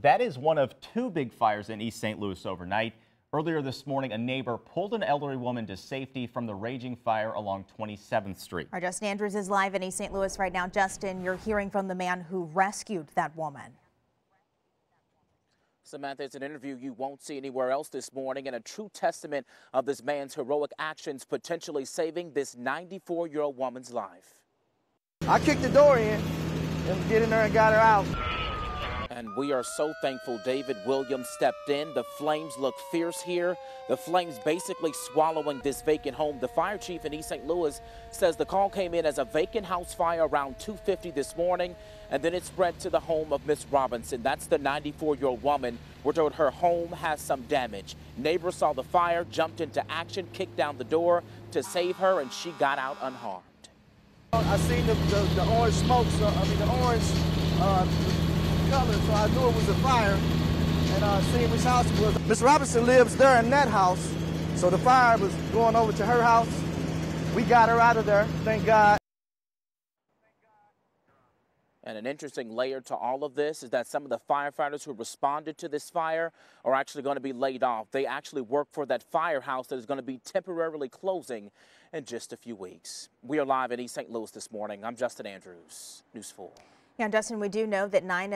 That is one of two big fires in East St. Louis overnight. Earlier this morning, a neighbor pulled an elderly woman to safety from the raging fire along 27th Street. Our Justin Andrews is live in East St. Louis right now. Justin, you're hearing from the man who rescued that woman. Samantha, it's an interview you won't see anywhere else this morning and a true testament of this man's heroic actions potentially saving this 94 year old woman's life. I kicked the door in and get in there and got her out. And we are so thankful David Williams stepped in. The flames look fierce here. The flames basically swallowing this vacant home. The fire chief in East St. Louis says the call came in as a vacant house fire around 2.50 this morning, and then it spread to the home of Miss Robinson. That's the 94-year-old woman. We're told her home has some damage. Neighbors saw the fire, jumped into action, kicked down the door to save her, and she got out unharmed. I seen the, the, the orange smoke, so, I mean the orange uh, so I knew it was a fire. And uh, seeing which house it was. Miss Robinson lives there in that house, so the fire was going over to her house. We got her out of there, thank God. And an interesting layer to all of this is that some of the firefighters who responded to this fire are actually going to be laid off. They actually work for that firehouse that is going to be temporarily closing in just a few weeks. We are live in East St. Louis this morning. I'm Justin Andrews, News 4. Yeah, Justin, we do know that nine